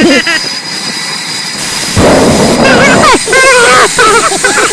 Ha ha ha!